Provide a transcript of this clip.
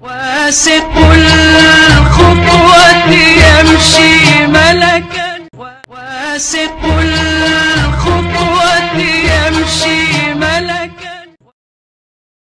واسق الخطوة يمشي ملكا. واسق